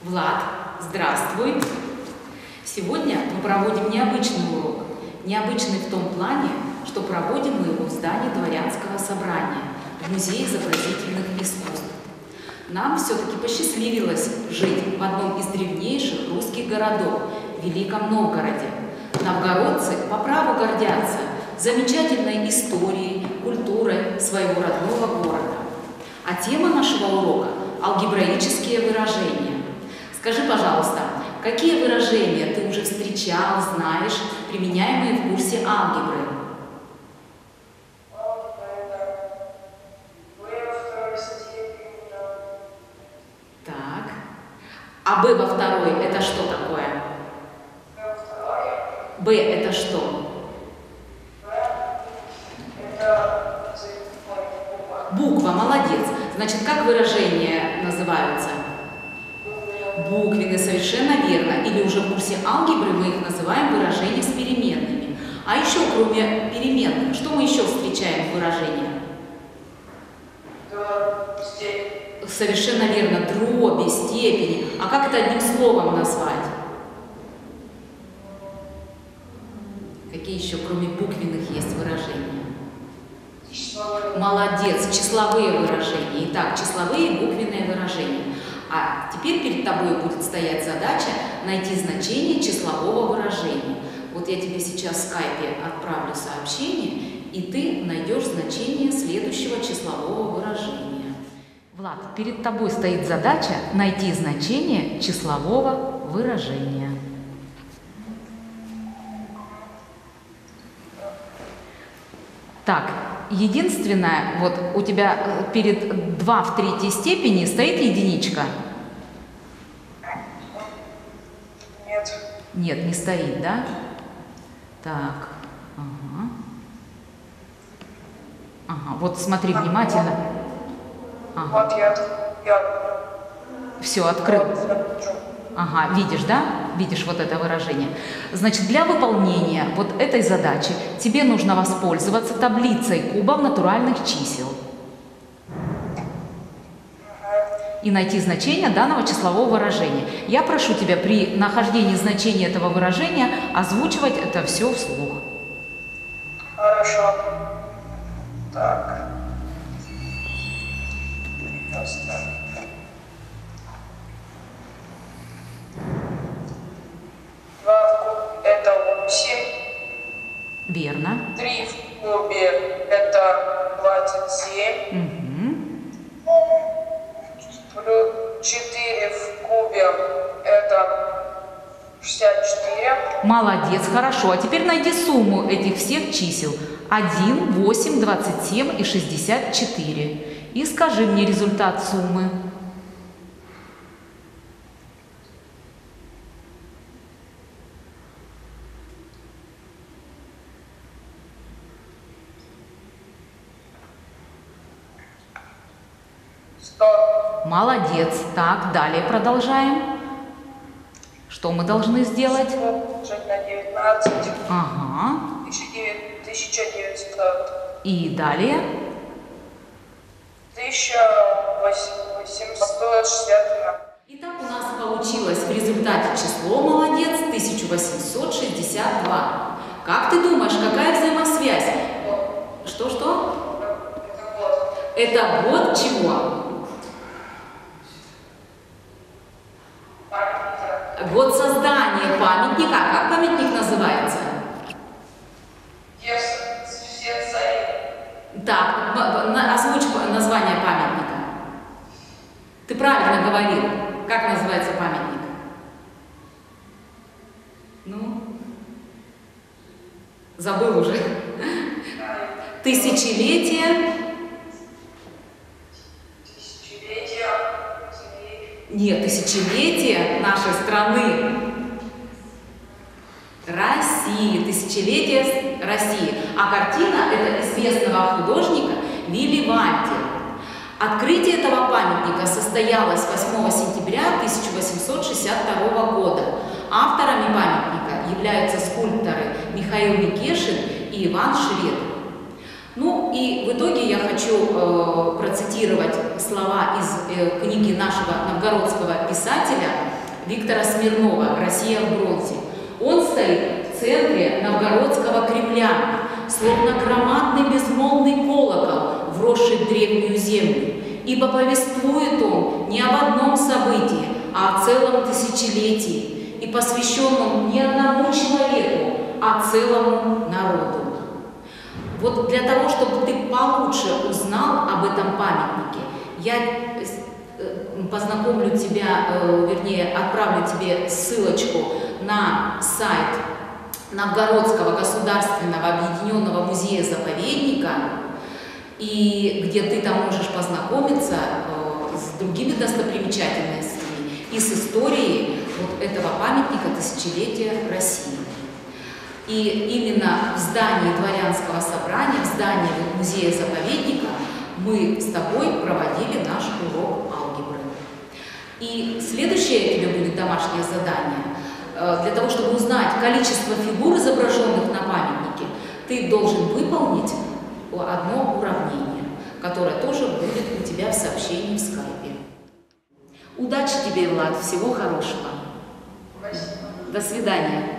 Влад, здравствуй! Сегодня мы проводим необычный урок. Необычный в том плане, что проводим мы его в здании дворянского собрания, в Музее изобразительных искусств. Нам все-таки посчастливилось жить в одном из древнейших русских городов, Великом Новгороде. Новгородцы по праву гордятся замечательной историей, культурой своего родного города. А тема нашего урока – алгебраические выражения. Скажи, пожалуйста, какие выражения ты уже встречал, знаешь, применяемые в курсе алгебры? Так. А b во второй – это что такое? b – это что? Буква, молодец. Значит, как выражения называются? Буквенные, совершенно верно. Или уже в курсе алгебры мы их называем выражения с переменными. А еще, кроме переменных, что мы еще встречаем в выражениях? Совершенно верно, дроби, степени. А как это одним словом назвать? Какие еще, кроме буквенных, есть выражения? Молодец, числовые выражения. Итак, числовые и буквенные выражения. А теперь перед тобой будет стоять задача найти значение числового выражения. Вот я тебе сейчас в скайпе отправлю сообщение, и ты найдешь значение следующего числового выражения. Влад, перед тобой стоит задача найти значение числового выражения. Так, единственное, вот у тебя э, перед 2 в третьей степени стоит единичка? Нет. Нет, не стоит, да? Так, ага. Ага, вот смотри внимательно. Ага, Вот я, я все, открыл. Ага, видишь, да? Видишь вот это выражение. Значит, для выполнения вот этой задачи тебе нужно воспользоваться таблицей кубов натуральных чисел и найти значение данного числового выражения. Я прошу тебя при нахождении значения этого выражения озвучивать это все вслух. Хорошо. Так. Просто. Верно. Три в кубе это двадцать семь. Мгм. Плюс четыре в кубе это шестьдесят четыре. Молодец, хорошо. А теперь найди сумму этих всех чисел. 1, 8, 27 и 64. И скажи мне результат суммы. Сто. Молодец. Так, далее продолжаем. Что мы должны сделать? Умножить на девятнадцать. Ага. Тысяча девять- тысяча девятьсот. И далее. Тысяча восемь- восемьсот шестьдесят два. Итак, у нас получилось в результате число, молодец, 1862. Как ты думаешь, какая взаимосвязь? Что-что? Это год чего? Год создания памятника. А Как памятник называется? Так, озвучь название памятника. Ты правильно говорил. Как называется памятник? Ну? Забыл уже. Тысячелетие. Нет, тысячелетие нашей страны. России, тысячелетие России. А картина это известного художника Вилли Ванти. Открытие этого памятника состоялось 8 сентября 1862 года. Авторами памятника являются скульпторы Михаил Никешин и Иван Швед. Ну и в итоге я хочу э, процитировать слова из э, книги нашего новгородского писателя Виктора Смирнова «Россия в бронзе». Он стоит центре новгородского Кремля, словно громадный безмолвный колокол, вросший в древнюю землю, ибо повествует он не об одном событии, а о целом тысячелетии и посвященном не одному человеку, а целому народу. Вот для того, чтобы ты получше узнал об этом памятнике, я э, познакомлю тебя, э, вернее, отправлю тебе ссылочку на сайт Новгородского государственного объединенного музея-заповедника, и где ты там можешь познакомиться э, с другими достопримечательностями и с историей вот этого памятника тысячелетия России. И именно в здании дворянского собрания, в здании музея-заповедника мы с тобой проводили наш урок алгебры. И следующее тебе будет домашнее задание. Э, для того, чтобы узнать количество фигур, изображенных на памятнике, ты должен выполнить одно уравнение, которое тоже будет у тебя в сообщении в скайпе. Удачи тебе, Влад, всего хорошего. Спасибо. До свидания.